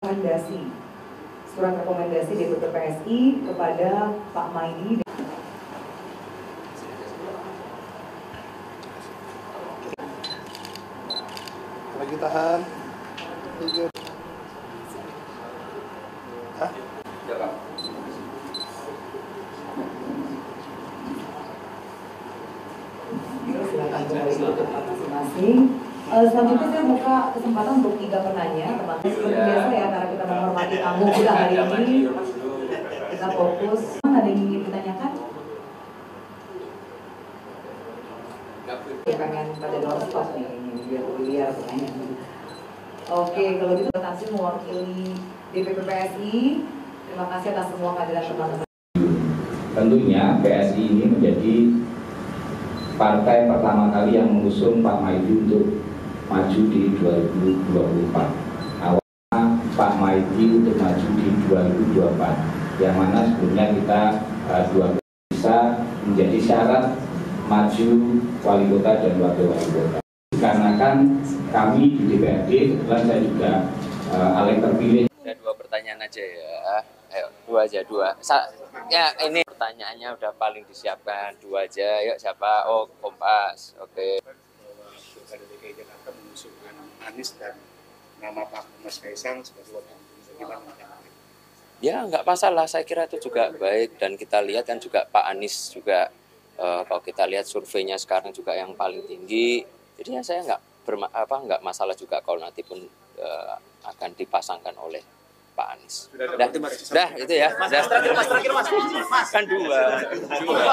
rekomendasi surat rekomendasi DPP PSI kepada Pak Maidi lagi tahan tiga Hah? silakan kembali ke tempat masing-masing. Eh, selanjutnya saya buka kesempatan untuk tiga penanya, teman-teman. Seperti biasa ya, karena kita menghormati tamu kita hari ini, kita fokus. Ada yang ingin ditanyakan? Ya, pengen pada doorstop nih, biar biar pertanyaan. Oke, kalau gitu Tansi mewakili DPP PSI. Terima kasih atas semua kehadiran teman-teman. Tentunya PSI ini menjadi partai pertama kali yang mengusung Pak Maidi untuk maju di 2024. Awalnya Pak Maidi untuk maju di 2024, yang mana sebelumnya kita uh, dua bisa menjadi syarat maju wali kota dan wakil wali kota. Karena kan kami di DPRD, kebetulan saya juga uh, alek terpilih. Ada dua pertanyaan aja ya. Ayo dua aja dua. Sa ya ini pertanyaannya udah paling disiapkan dua aja. Yuk siapa? Oh kompas. Oke Pilkada DKI Jakarta mengusulkan Anies dan nama Pak Mas Kaisang sebagai wakil gubernur ya nggak masalah saya kira itu juga baik dan kita lihat kan juga Pak Anies juga eh, kalau kita lihat surveinya sekarang juga yang paling tinggi jadi ya saya nggak berma apa nggak masalah juga kalau nanti pun eh, akan dipasangkan oleh Pak Anies. Sudah Dah, Mas dah itu ya. Mas, dah. mas, terakhir mas, terakhir mas. Mas, Kan dua. dua.